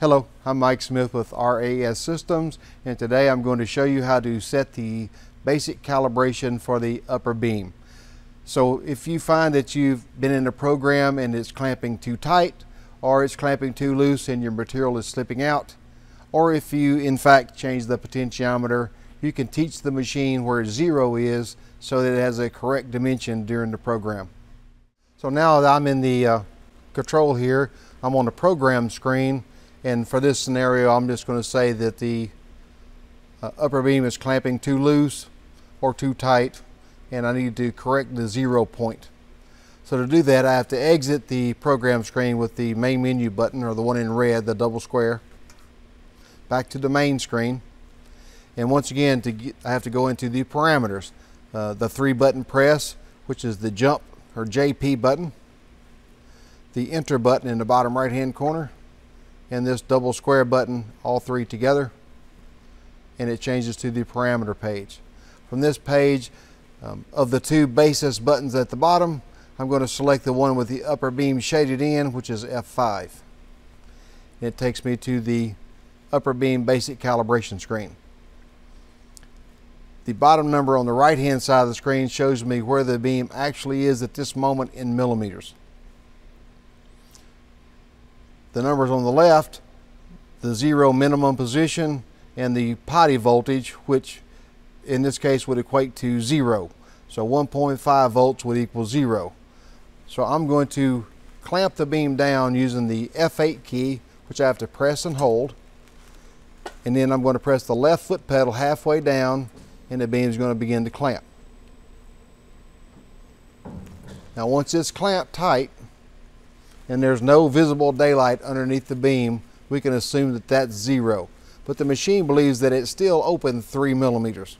Hello, I'm Mike Smith with RAS Systems and today I'm going to show you how to set the basic calibration for the upper beam. So if you find that you've been in a program and it's clamping too tight or it's clamping too loose and your material is slipping out or if you in fact change the potentiometer you can teach the machine where zero is so that it has a correct dimension during the program. So now that I'm in the uh, control here I'm on the program screen and for this scenario, I'm just going to say that the uh, upper beam is clamping too loose or too tight, and I need to correct the zero point. So to do that, I have to exit the program screen with the main menu button, or the one in red, the double square, back to the main screen. And once again, to get, I have to go into the parameters. Uh, the three button press, which is the jump or JP button, the enter button in the bottom right hand corner, and this double square button, all three together, and it changes to the parameter page. From this page, um, of the two basis buttons at the bottom, I'm going to select the one with the upper beam shaded in, which is F5. It takes me to the upper beam basic calibration screen. The bottom number on the right hand side of the screen shows me where the beam actually is at this moment in millimeters the numbers on the left, the zero minimum position and the potty voltage, which in this case would equate to zero. So 1.5 volts would equal zero. So I'm going to clamp the beam down using the F8 key, which I have to press and hold. And then I'm going to press the left foot pedal halfway down and the beam is going to begin to clamp. Now once it's clamped tight, and there's no visible daylight underneath the beam, we can assume that that's zero. But the machine believes that it's still open three millimeters.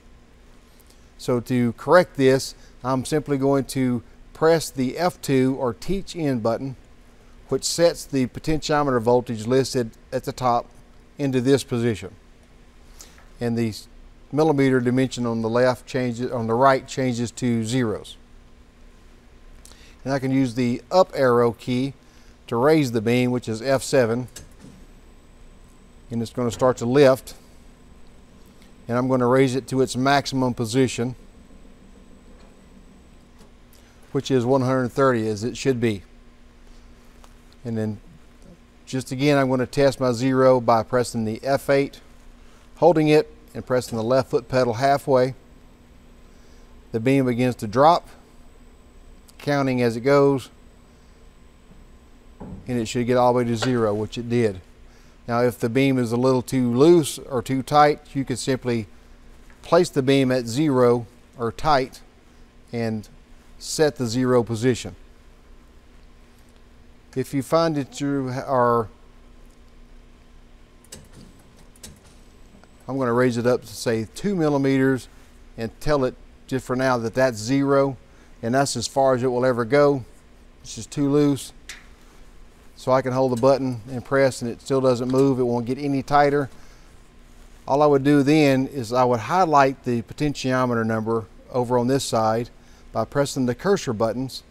So to correct this, I'm simply going to press the F2 or teach in button, which sets the potentiometer voltage listed at the top into this position. And the millimeter dimension on the left changes, on the right changes to zeros. And I can use the up arrow key to raise the beam, which is F7. And it's going to start to lift. And I'm going to raise it to its maximum position, which is 130 as it should be. And then just again, I'm going to test my zero by pressing the F8, holding it and pressing the left foot pedal halfway. The beam begins to drop, counting as it goes and it should get all the way to zero, which it did. Now if the beam is a little too loose or too tight, you can simply place the beam at zero or tight and set the zero position. If you find that you are, I'm going to raise it up to say two millimeters and tell it just for now that that's zero and that's as far as it will ever go. It's just too loose so I can hold the button and press and it still doesn't move. It won't get any tighter. All I would do then is I would highlight the potentiometer number over on this side by pressing the cursor buttons,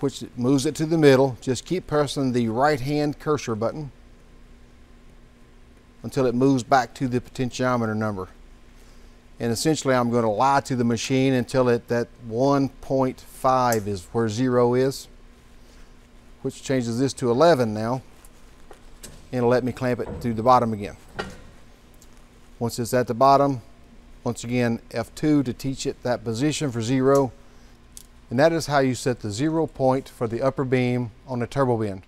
which moves it to the middle. Just keep pressing the right hand cursor button until it moves back to the potentiometer number. And essentially I'm going to lie to the machine until it that 1.5 is where zero is which changes this to 11 now. And it'll let me clamp it to the bottom again. Once it's at the bottom, once again, F2 to teach it that position for zero. And that is how you set the zero point for the upper beam on the turbo bend.